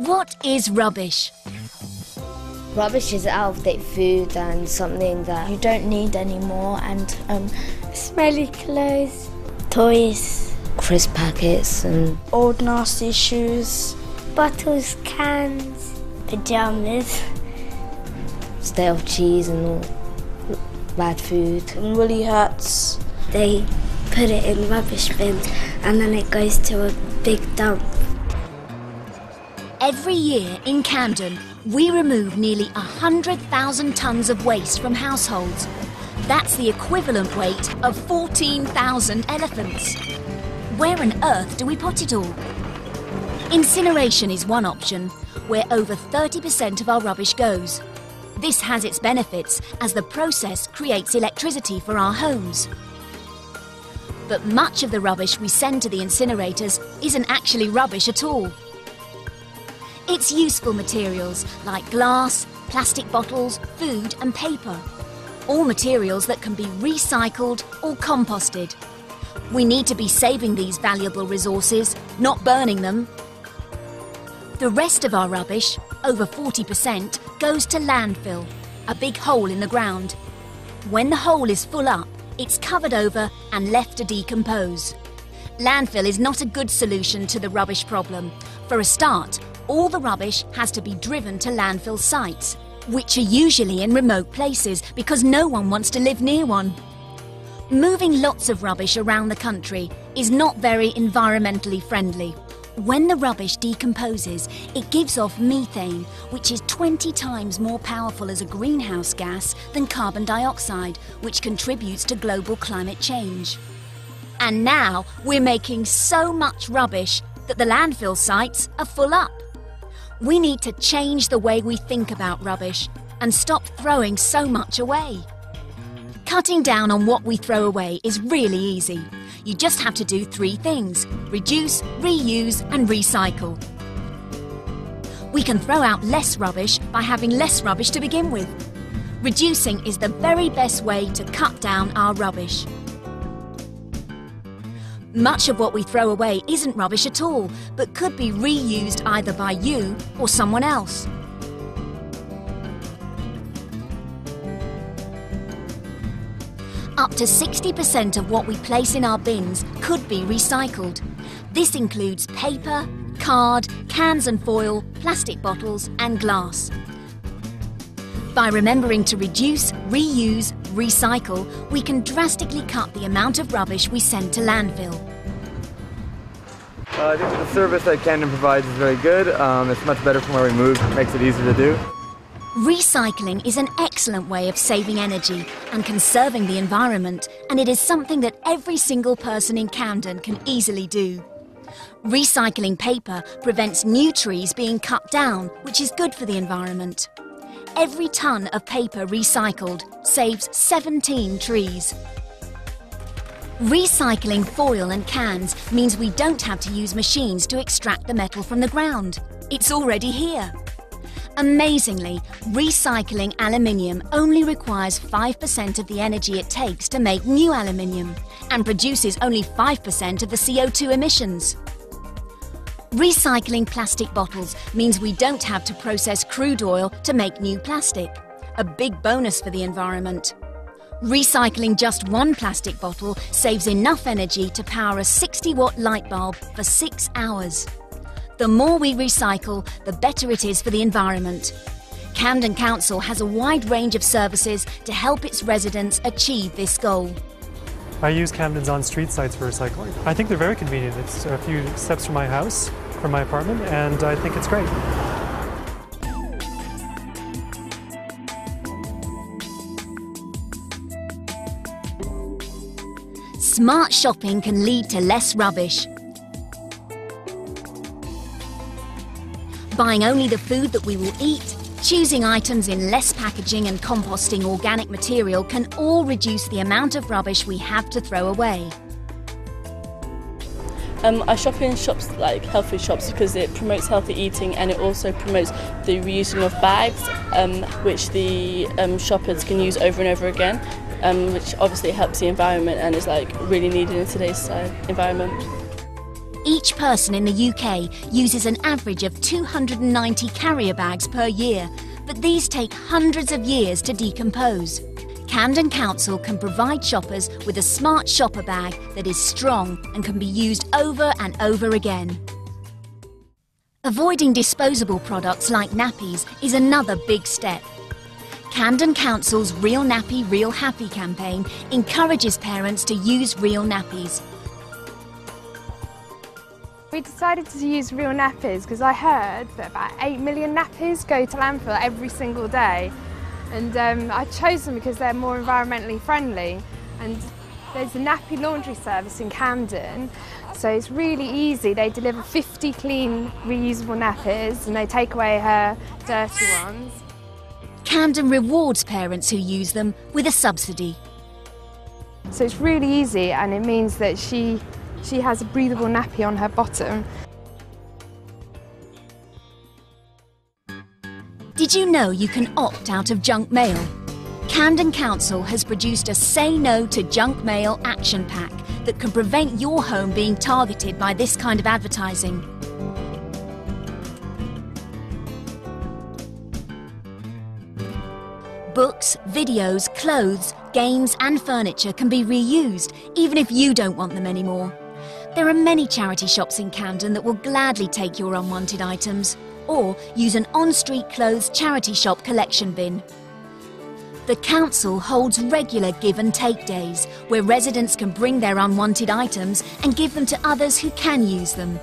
What is rubbish? Rubbish is out of date food and something that you don't need anymore, and um, smelly clothes, toys, crisp packets, and old nasty shoes, bottles, cans, pajamas, stale cheese, and all bad food, and woolly hats. They put it in rubbish bins, and then it goes to a big dump. Every year in Camden, we remove nearly 100,000 tonnes of waste from households. That's the equivalent weight of 14,000 elephants. Where on earth do we put it all? Incineration is one option, where over 30% of our rubbish goes. This has its benefits as the process creates electricity for our homes. But much of the rubbish we send to the incinerators isn't actually rubbish at all. It's useful materials like glass, plastic bottles, food and paper. All materials that can be recycled or composted. We need to be saving these valuable resources, not burning them. The rest of our rubbish, over 40%, goes to landfill, a big hole in the ground. When the hole is full up, it's covered over and left to decompose. Landfill is not a good solution to the rubbish problem. For a start, all the rubbish has to be driven to landfill sites, which are usually in remote places because no one wants to live near one. Moving lots of rubbish around the country is not very environmentally friendly. When the rubbish decomposes, it gives off methane, which is 20 times more powerful as a greenhouse gas than carbon dioxide, which contributes to global climate change. And now we're making so much rubbish that the landfill sites are full up. We need to change the way we think about rubbish and stop throwing so much away. Cutting down on what we throw away is really easy. You just have to do three things reduce, reuse, and recycle. We can throw out less rubbish by having less rubbish to begin with. Reducing is the very best way to cut down our rubbish. Much of what we throw away isn't rubbish at all, but could be reused either by you or someone else. Up to 60% of what we place in our bins could be recycled. This includes paper, card, cans and foil, plastic bottles and glass. By remembering to reduce, reuse, recycle, we can drastically cut the amount of rubbish we send to landfill. Uh, I think the service that Camden provides is very good. Um, it's much better from where we move, it makes it easier to do. Recycling is an excellent way of saving energy and conserving the environment, and it is something that every single person in Camden can easily do. Recycling paper prevents new trees being cut down, which is good for the environment. Every tonne of paper recycled saves 17 trees. Recycling foil and cans means we don't have to use machines to extract the metal from the ground. It's already here. Amazingly, recycling aluminium only requires 5% of the energy it takes to make new aluminium and produces only 5% of the CO2 emissions. Recycling plastic bottles means we don't have to process crude oil to make new plastic, a big bonus for the environment. Recycling just one plastic bottle saves enough energy to power a 60 watt light bulb for six hours. The more we recycle, the better it is for the environment. Camden Council has a wide range of services to help its residents achieve this goal. I use Camden's on-street sites for recycling. I think they're very convenient. It's a few steps from my house, from my apartment, and I think it's great. Smart shopping can lead to less rubbish. Buying only the food that we will eat, choosing items in less packaging and composting organic material can all reduce the amount of rubbish we have to throw away. Um, I shop in shops like health food shops because it promotes healthy eating and it also promotes the reusing of bags, um, which the um, shoppers can use over and over again, um, which obviously helps the environment and is like really needed in today's uh, environment. Each person in the UK uses an average of 290 carrier bags per year, but these take hundreds of years to decompose. Camden Council can provide shoppers with a smart shopper bag that is strong and can be used over and over again. Avoiding disposable products like nappies is another big step. Camden Council's Real Nappy Real Happy campaign encourages parents to use real nappies. We decided to use real nappies because I heard that about 8 million nappies go to landfill every single day. And um, I chose them because they're more environmentally friendly. And there's a nappy laundry service in Camden, so it's really easy. They deliver 50 clean, reusable nappies and they take away her dirty ones. Camden rewards parents who use them with a subsidy. So it's really easy and it means that she, she has a breathable nappy on her bottom. Did you know you can opt out of junk mail? Camden Council has produced a Say No to Junk Mail action pack that can prevent your home being targeted by this kind of advertising. Books, videos, clothes, games, and furniture can be reused, even if you don't want them anymore. There are many charity shops in Camden that will gladly take your unwanted items, or use an on street clothes charity shop collection bin. The council holds regular give and take days where residents can bring their unwanted items and give them to others who can use them.